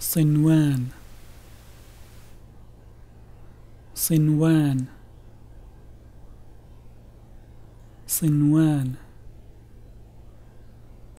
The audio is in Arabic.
صنوان. صنوان. صنوان.